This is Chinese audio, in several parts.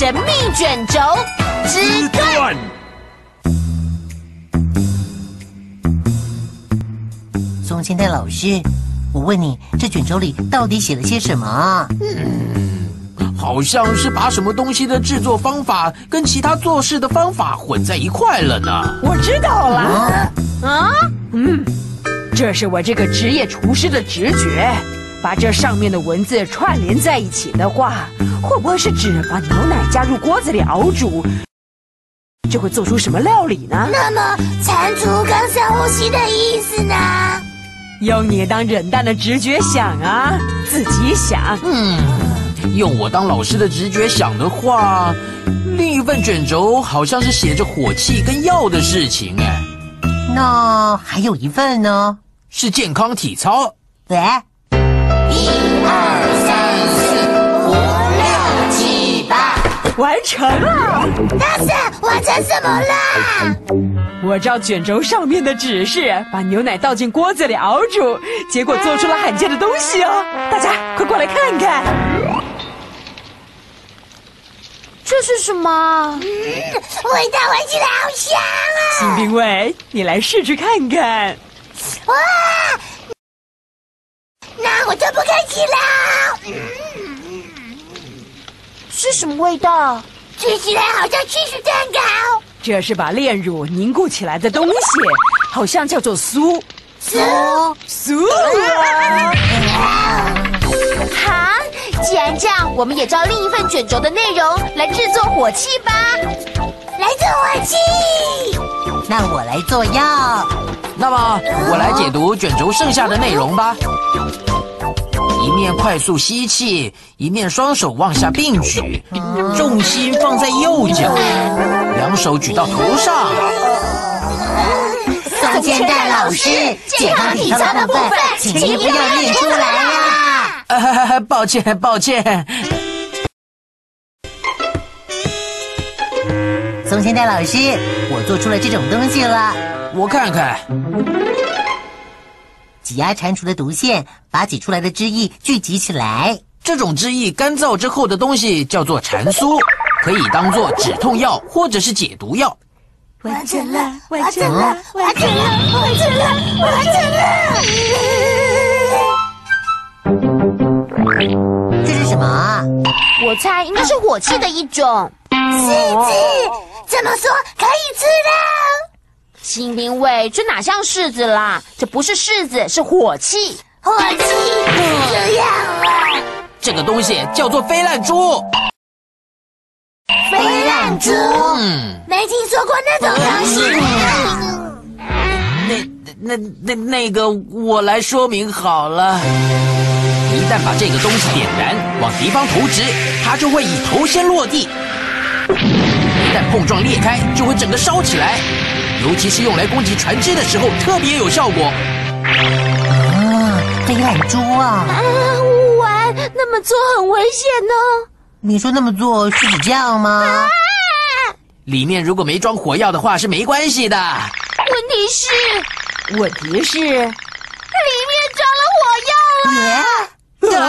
神秘卷轴之断。松千代老师，我问你，这卷轴里到底写了些什么？嗯好像是把什么东西的制作方法跟其他做事的方法混在一块了呢。我知道了，啊？嗯，这是我这个职业厨师的直觉。把这上面的文字串联在一起的话，会不会是指把牛奶加入锅子里熬煮，就会做出什么料理呢？那么蟾蜍跟深呼吸的意思呢？用你当忍蛋的直觉想啊，自己想。嗯，用我当老师的直觉想的话，另一份卷轴好像是写着火气跟药的事情，哎，那还有一份呢？是健康体操。对，一完成了！大婶，完成什么了？我照卷轴上面的指示，把牛奶倒进锅子里熬煮，结果做出了罕见的东西哦！大家快过来看看。这是什么？味道闻起来好香啊！新兵卫，你来试试看看。哇，那我就不客气了。是什么味道？吃起来好像 cheese 蛋糕。这是把炼乳凝固起来的东西，好像叫做酥酥酥啊！好，既然这样，我们也照另一份卷轴的内容来制作火器吧。来做火器。那我来做药。那么我来解读卷轴剩下的内容吧。一面快速吸气，一面双手往下并举，重心放在右脚，两手举到头上。松千代老师，健康体操的部分，请您不要念出来啦。啊，抱歉，抱歉。松千代老师，我做出了这种东西了。我看看，挤压蟾蜍的毒腺，把挤出来的汁液聚集起来。这种汁液干燥之后的东西叫做蟾酥，可以当做止痛药或者是解毒药。完成了，完成了，完成了，完成了，完成了！这是什么啊？我猜应该是火器的一种。柿子，怎么说可以吃了？新兵卫，这哪像柿子啦？这不是柿子，是火器。火器不要啊？这个东西叫做飞烂猪。飞烂猪？嗯，没听说过那种东西。那那那那个，我来说明好了。一旦把这个东西点燃，往敌方投掷，它就会以头先落地。一旦碰撞裂开，就会整个烧起来。尤其是用来攻击船只的时候，特别有效果。啊，飞懒猪啊！啊，玩那么做很危险呢。你说那么做是指这样吗？里面如果没装火药的话是没关系的。问题是，问题是，里面装了火药了。啊！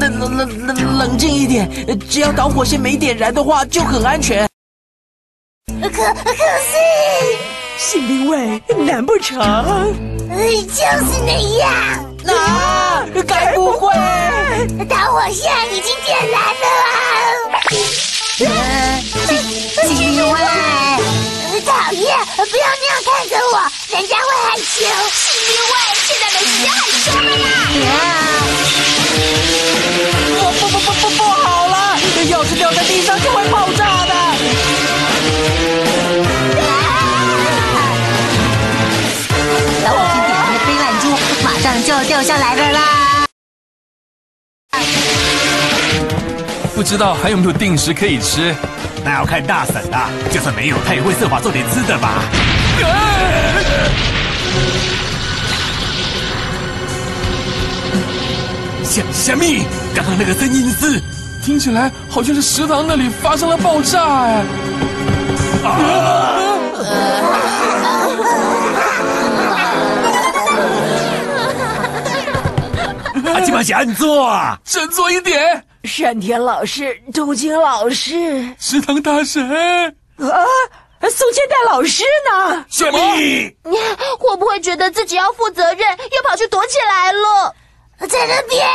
冷冷冷冷冷静一点，只要导火线没点燃的话就很安全。可可是，新兵卫，难不成？就是那样。啊！该不会？导火线已经点燃了啊！新兵卫，呃讨厌，不要那样看着我，人家会害羞。新兵卫，现在没时间害羞了啦。不不不不不不好了！要是掉在地上就会爆掉下来了啦！不知道还有没有定时可以吃？那要看大婶的，就算没有，他也会设法做点吃的吧。小虾米，刚刚那个声音是？听起来好像是食堂那里发生了爆炸哎！啊！基本侠，你坐啊，振作一点，山田老师、东京老师食堂大神，啊，宋千代老师呢？什么？会不会觉得自己要负责任，又跑去躲起来了？在那边，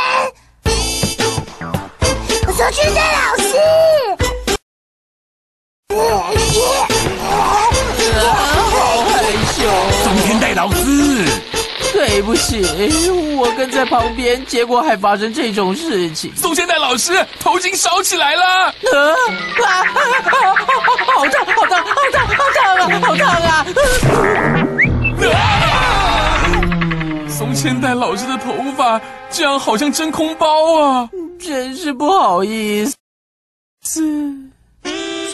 宋千代老师。不起，我跟在旁边，结果还发生这种事情。松千代老师头巾烧起来了。啊啊！好烫，好烫，好烫，好烫啊！好烫啊！松千代老师的头发这样好像真空包啊！真是不好意思。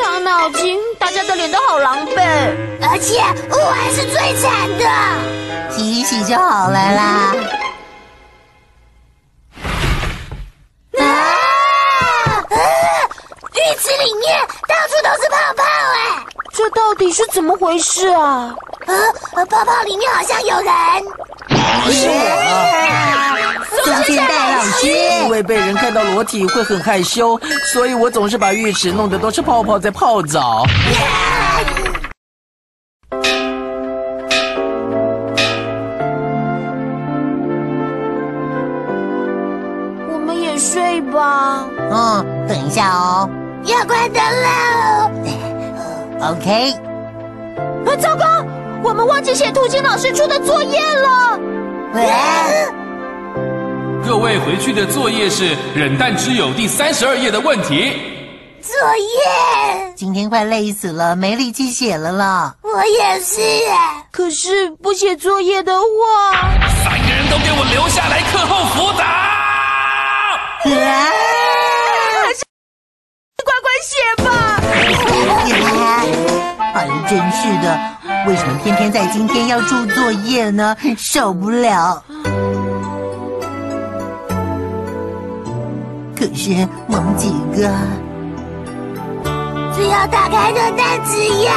伤脑筋，大家的脸都好狼狈。而且我还是最惨的。洗一洗就好了啦。啊！啊！浴池里面到处都是泡泡哎！这到底是怎么回事啊？啊！泡泡里面好像有人。是我。宋千代老师，因为被人看到裸体会很害羞，所以我总是把浴池弄得都是泡泡在泡澡。我们也睡吧。嗯，等一下哦。要关灯了。OK，啊，糟糕，我们忘记写土金老师出的作业了。各位回去的作业是《忍蛋之友》第三十二页的问题。作业，今天快累死了，没力气写了啦。我也是哎。可是不写作业的话，三个人都给我留下来课后辅导。乖乖写吧。哎呦，真是的，为什么偏偏在今天要出作业呢？受不了。可是我们几个，只要打开的单子药，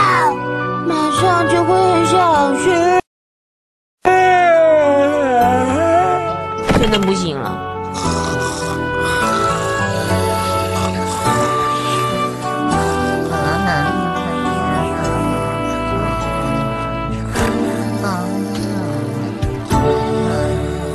马上就会很想吃。真的不行了。